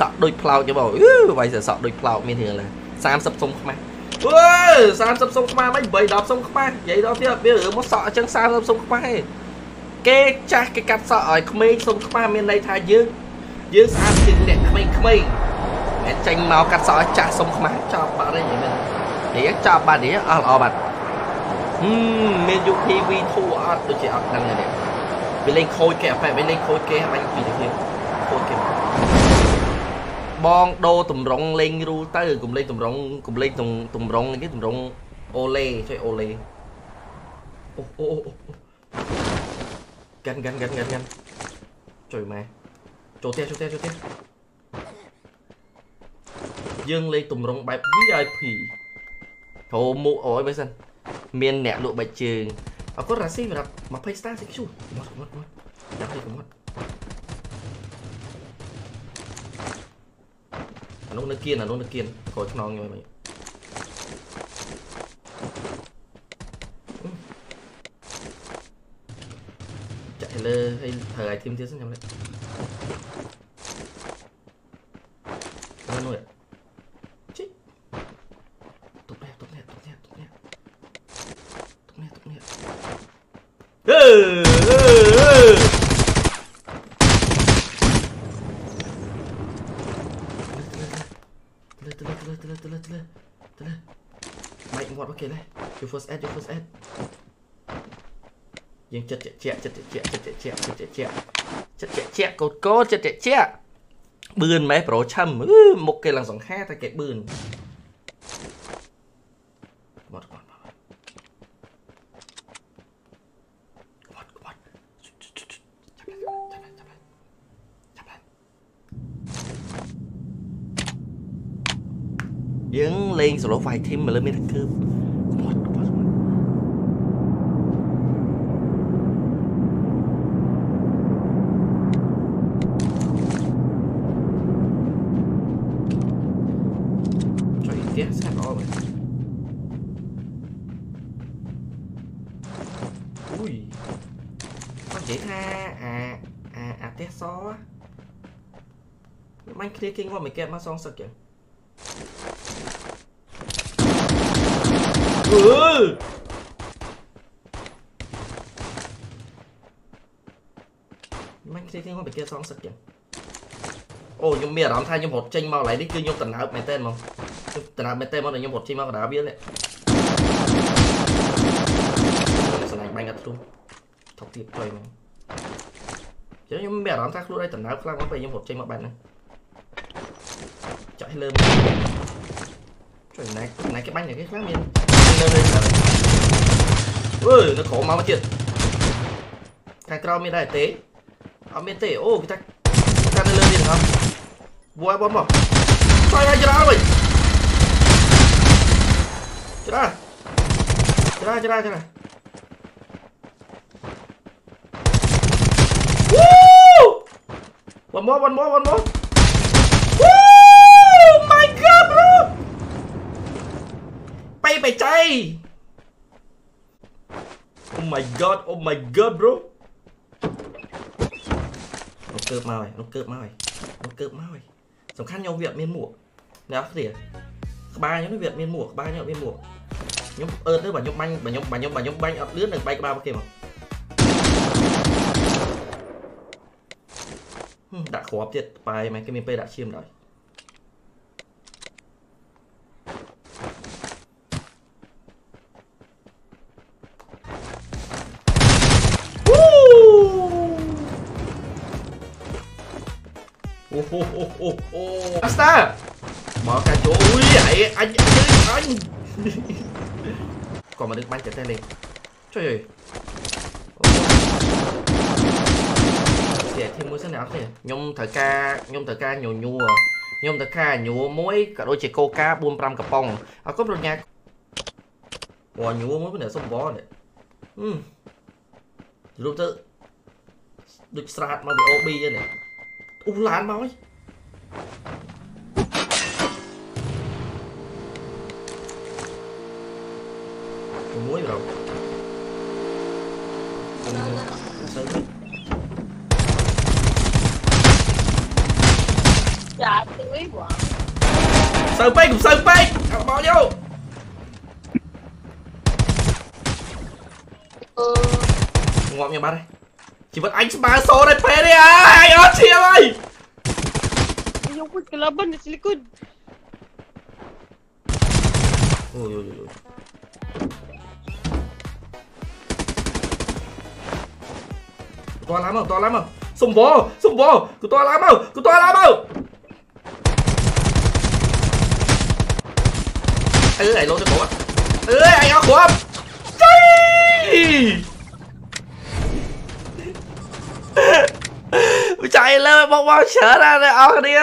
សក់ដូចផ្លោកចឹងបងអឺវាយសក់ដូចផ្លោកមានរឿងឡើយ30សុំខ្មាស់អើយ30សុំខ្មាស់មិន8 10សុំខ្មាស់និយាយដល់ទៀតវារឿងមកសក់អញ្ចឹង30សុំខ្មាស់ឯងគេចាស់គេកាត់សក់ឲ្យក្មេងសុំខ្មាស់មានន័យថាយើងយើងស្អាតជាងអ្នកក្មេងក្មេងអ្នកចេញមកកាត់សក់ឲ្យចាស់សុំខ្មាស់ចប់បាត់ហើយនិយាយមែននិយាយចប់បាត់នេះអស់ល្អបាត់ហឹមមាន UPV2 អត់ដូចជាអត់ដឹងទេវាលេងខូចគេអប៉ែវាលេងខូចគេបាញ់ពីគ្នាខូចគេ បងដូរតម្រងលេងរូលទៅកុំលេងតម្រងកុំលេងតម្រងគេតម្រងអូលេជួយអូលេអូអូកាន់កាន់កាន់កាន់កាន់ជួយម៉ែចូលផ្ទះចូលផ្ទះចូលផ្ទះយើងលេងតម្រងបែប VIP ចូលមុខអើយមើលសិនមានអ្នកលក់បាច់ជើងអរគុណរ៉ាស៊ីសម្រាប់20 star សិកឈូមកមកមកចាប់ទៅមក អានោះនៅគៀនអានោះនៅគៀនក្រោយខ្នងខ្ញុំវិញចាក់ទៅលើហើយត្រូវ item ទៀតសិនខ្ញុំលេនោះជីទុកនេះទុកនេះទុកនេះទុកនេះទុកនេះទុកនេះអឺអឺ គេលេយូ first aid យូ first aid យើងចិត្តជាក់ចិត្តជាក់ចិត្តជាក់ចិត្តជាក់ចិត្តជាក់កូនកូចិត្តជាក់បឿនម៉េះប្រូឆឹមអឺមុខគេឡើងសង្ហាតែគេបឿនមកមកយើងលេង solo fight team មកលើមានគឺ អុយគាត់និយាយថាអាអាអាផ្ទះសមិនគ្នាគេងមកមិនកែមកសងសឹកចឹងអឺមិនគ្នាគេងមកមិនកែសងសឹកចឹងអូខ្ញុំមានអារម្មណ៍ថាខ្ញុំរត់ចេញមកកន្លែងនេះគឺខ្ញុំតណើបមែនតើហ្មងខ្ញុំតណើបមែនតើមកខ្ញុំរត់ចេញមកកណ្ដាលវានេះ ស្នាញ់បាញ់អត់ទ្រូថប់ទៀតទៅហ្មងចឹងខ្ញុំមានអារម្មណ៍ថាខ្លួនឯងតណើបខ្លាំងមកពេលខ្ញុំរត់ចេញមកបែបហ្នឹងចាក់ឲ្យលើជួយណែណែគេបាញ់តែគេខ្លះមាននៅលើអើយនៅក្រោមមកទៀតខាងក្រោមមានដែរទេអត់មានទេអូគេថាថានៅលើទៀតហ៎វ៉ាយបងមកជួយឲ្យច្រាវិញច្រាច្រាច្រាច្រា One more, one more, one more. Woo! Oh my god, bro! Bay bay chay! Oh my god, oh my god, bro! Nó cướp mau này, nó cướp mau này. Nó cướp mau này. Sống khăn nhau việc miên mùa. Nè, cái gì? À? Ba nhóm việc miên mùa, ba nhóm miên mùa. Nhóm ớt nữa bà nhóm banh, bà nhóm bà nhóm bà nhóm banh ập lướt được bay ba kia mà. ដាក់គ្រាប់ទៀតបាយមិនគេមានពេលដាក់ឈាមដល់អូហូហូហូអូអាស្តាមកកាជូអុយអីអញអញក៏មកនឹងបាញ់តែតែលេងជួយអើយ ជាធីមមួយសិនអ្នកអត់ទេខ្ញុំត្រូវការខ្ញុំត្រូវការញញួរខ្ញុំត្រូវការញួរមួយក៏ដូចជាកូកា4 5កំប៉ុងអរគុណប្រញ្ញាវ៉ាញួរមួយនេះសុំវ៉ានេះហឹមរូបទៅដូចស្រាតមកពី OB ហ្នឹងនេះអ៊ូឡានមកហើយមួយប្រហែលទៅ Dạ អីបងសើពេ Sơn Phi cùng Sơn Phi Bỏ vô Ừ. Ngọt nhà bắt đây Chỉ vẫn anh mà số đây phê đi à Anh ớt chị em ơi Yokut kelaban di likod Uy uy uy To lắm không? To lắm không? Sùng vô! Sùng vô! Cứ to lắm không? Cứ to lắm không? เออไอ้รถจะบอกว่าเออไอ้เอาควบใช่ไม่ใจเลยบอกว่าเฉยนะเลยเอาคนนี้